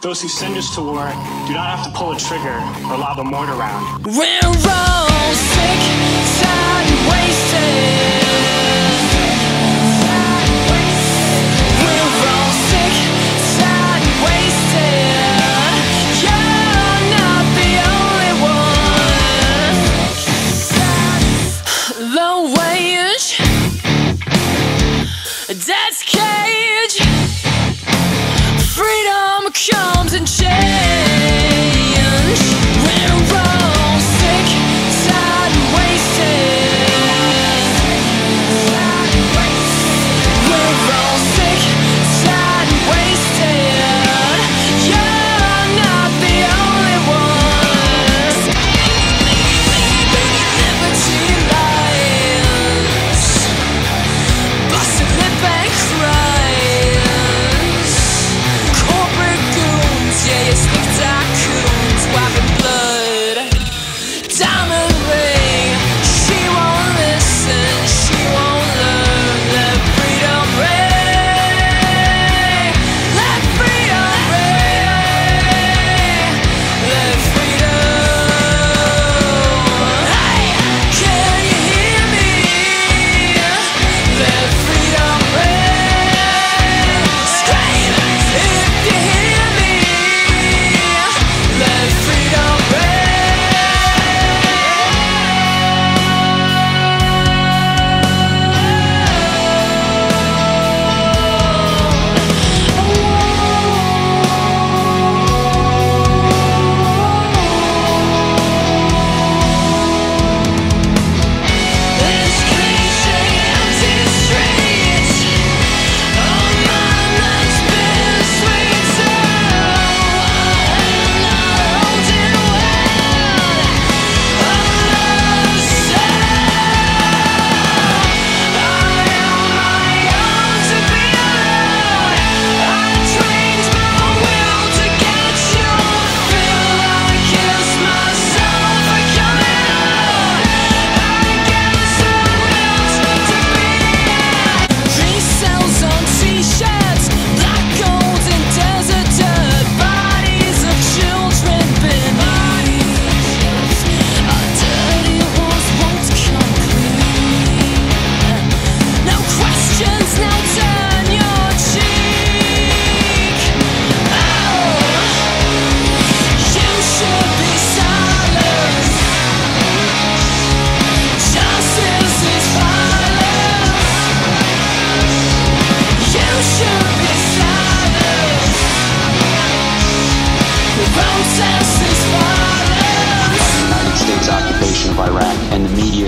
Those who send us to war do not have to pull a trigger or lob a mortar round. We're all sick, tired, wasted.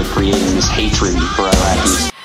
of creating this hatred for Iraqis.